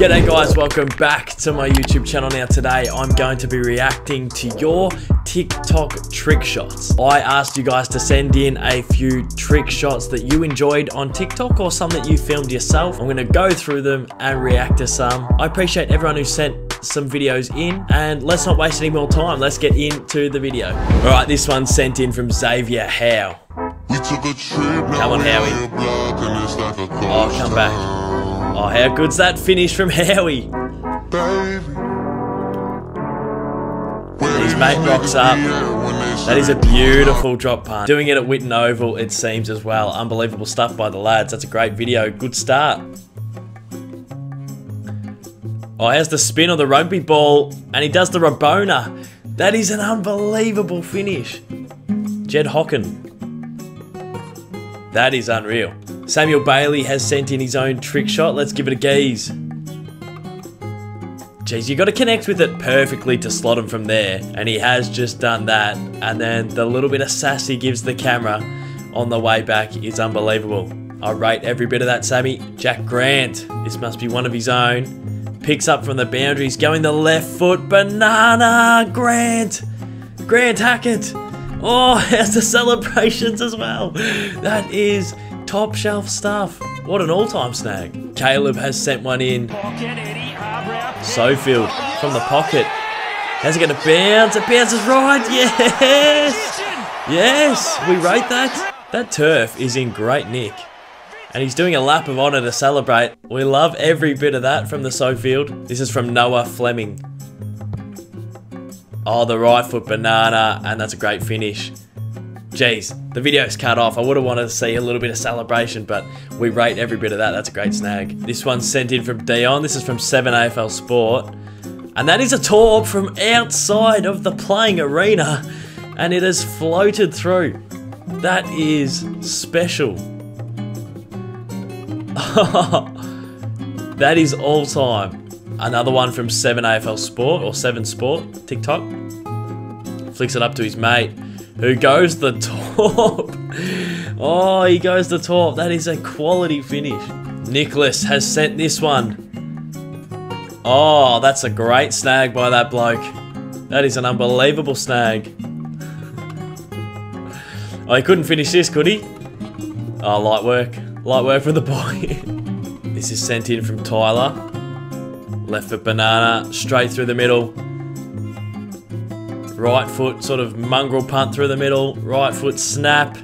G'day guys, welcome back to my YouTube channel. Now today I'm going to be reacting to your TikTok trick shots. I asked you guys to send in a few trick shots that you enjoyed on TikTok or some that you filmed yourself. I'm gonna go through them and react to some. I appreciate everyone who sent some videos in and let's not waste any more time. Let's get into the video. All right, this one's sent in from Xavier Howe. Come on, Howie. Oh, come back. Oh, how good's that finish from Howie? His mate rocks up. That is a beautiful drop punt. Doing it at Whitten Oval, it seems as well. Unbelievable stuff by the lads. That's a great video. Good start. Oh, here's the spin on the rugby ball, and he does the Rabona. That is an unbelievable finish. Jed Hocken. That is unreal. Samuel Bailey has sent in his own trick shot. Let's give it a gaze. Jeez, you got to connect with it perfectly to slot him from there. And he has just done that. And then the little bit of sass he gives the camera on the way back is unbelievable. I rate every bit of that, Sammy. Jack Grant. This must be one of his own. Picks up from the boundaries, going the left foot. Banana! Grant! Grant Hackett! Oh, has the celebrations as well. That is top shelf stuff. What an all-time snag. Caleb has sent one in. Sofield from the pocket. How's it going to bounce? It bounces right. Yes. Yes, we rate that. That turf is in great nick. And he's doing a lap of honour to celebrate. We love every bit of that from the Sofield. This is from Noah Fleming. Oh, the right foot banana, and that's a great finish. Jeez, the video's cut off. I would have wanted to see a little bit of celebration, but we rate every bit of that. That's a great snag. This one's sent in from Dion. This is from 7AFL Sport. And that is a torp from outside of the playing arena. And it has floated through. That is special. that is all time. Another one from 7AFL Sport or 7 Sport, TikTok. Flicks it up to his mate. Who goes the top? oh, he goes the top. That is a quality finish. Nicholas has sent this one. Oh, that's a great snag by that bloke. That is an unbelievable snag. oh, he couldn't finish this, could he? Oh, light work. Light work for the boy. this is sent in from Tyler. Left foot banana, straight through the middle. Right foot sort of mongrel punt through the middle. Right foot snap.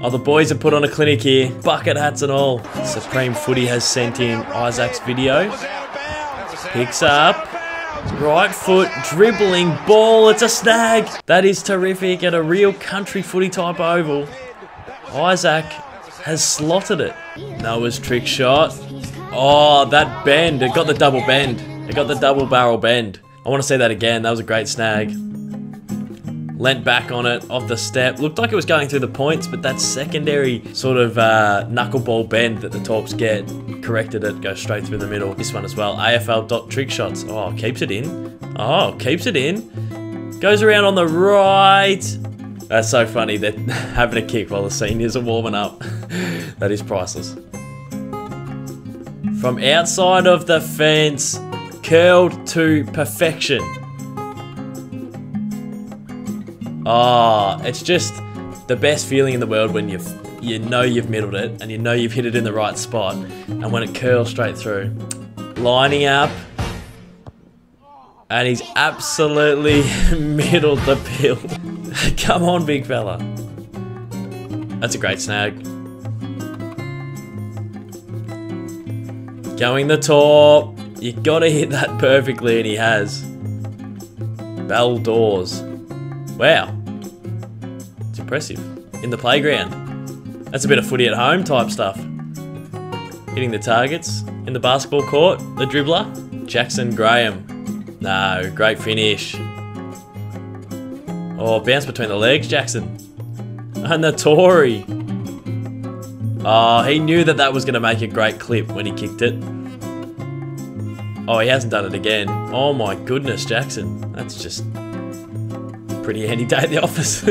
Oh, the boys have put on a clinic here. Bucket hats and all. Supreme Footy has sent in Isaac's video. Picks up. Right foot dribbling ball. It's a snag. That is terrific at a real country footy type oval. Isaac has slotted it. Noah's trick shot. Oh, that bend. It got the double bend. It got the double barrel bend. I want to say that again. That was a great snag leant back on it off the step. Looked like it was going through the points, but that secondary sort of uh, knuckleball bend that the Torps get corrected it, goes straight through the middle. This one as well, AFL dot trick shots. Oh, keeps it in. Oh, keeps it in. Goes around on the right. That's so funny. They're having a kick while the seniors are warming up. that is priceless. From outside of the fence, curled to perfection. Oh, it's just the best feeling in the world when you've you know you've middled it and you know you've hit it in the right spot and when it curls straight through. Lining up. And he's absolutely middled the pill. Come on, big fella. That's a great snag. Going the top. You gotta hit that perfectly and he has. Bell doors. Wow. It's impressive. In the playground. That's a bit of footy at home type stuff. Hitting the targets. In the basketball court, the dribbler. Jackson Graham. No, great finish. Oh, bounce between the legs, Jackson. And the Tory. Oh, he knew that that was going to make a great clip when he kicked it. Oh, he hasn't done it again. Oh my goodness, Jackson. That's just pretty handy day at the office.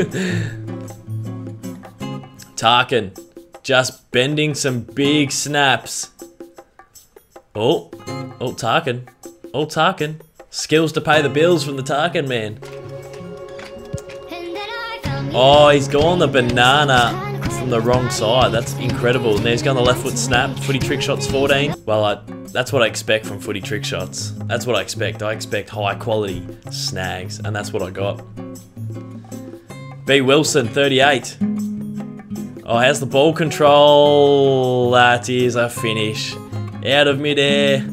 Tarkin, just bending some big snaps. Oh, oh, Tarkin. Oh, Tarkin. Skills to pay the bills from the Tarkin man. Oh, he's gone the banana from the wrong side. That's incredible. And he's going the left foot snap. Footy trick shots 14. Well, I, that's what I expect from footy trick shots. That's what I expect. I expect high quality snags, and that's what I got. B. Wilson, 38. Oh, how's the ball control? That is a finish. Out of midair.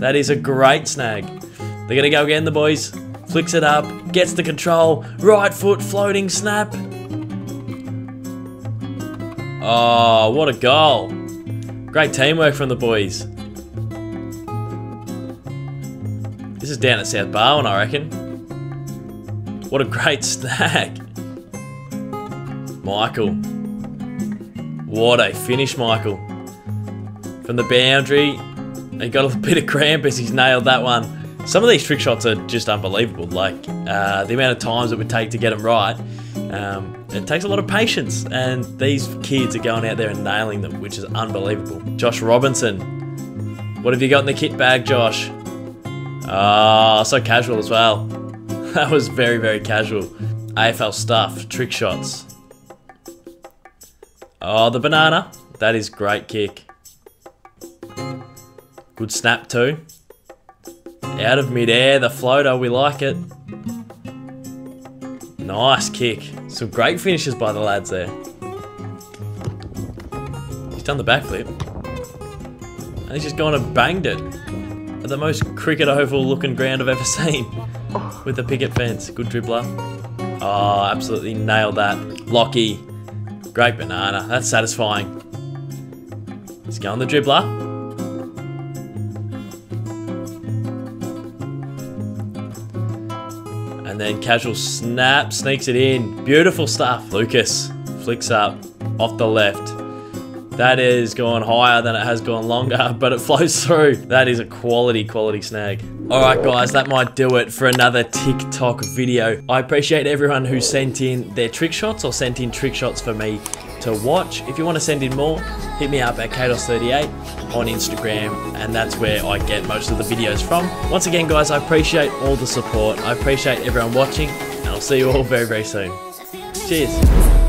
That is a great snag. They're going to go again, the boys. Flicks it up, gets the control, right foot floating snap. Oh, what a goal. Great teamwork from the boys. This is down at South Barwon, I reckon. What a great snag. Michael. What a finish, Michael. From the boundary. He got a bit of cramp as he's nailed that one. Some of these trick shots are just unbelievable. Like uh, the amount of times it would take to get them right. Um, it takes a lot of patience, and these kids are going out there and nailing them, which is unbelievable. Josh Robinson, what have you got in the kit bag, Josh? Ah, oh, so casual as well. That was very, very casual. AFL stuff, trick shots. Oh, the banana. That is great kick. Good snap too. Out of midair, the floater, we like it. Nice kick. Some great finishes by the lads there. He's done the backflip. And he's just gone and banged it. At the most cricket oval looking ground I've ever seen. With the picket fence. Good dribbler. Oh, absolutely nailed that. Lockie. Great banana. That's satisfying. Let's go on the dribbler. And then casual snap, sneaks it in. Beautiful stuff. Lucas flicks up off the left. That is going higher than it has gone longer, but it flows through. That is a quality, quality snag. All right, guys, that might do it for another TikTok video. I appreciate everyone who sent in their trick shots or sent in trick shots for me to watch. If you want to send in more, hit me up at Cados38 on Instagram, and that's where I get most of the videos from. Once again, guys, I appreciate all the support. I appreciate everyone watching, and I'll see you all very, very soon. Cheers.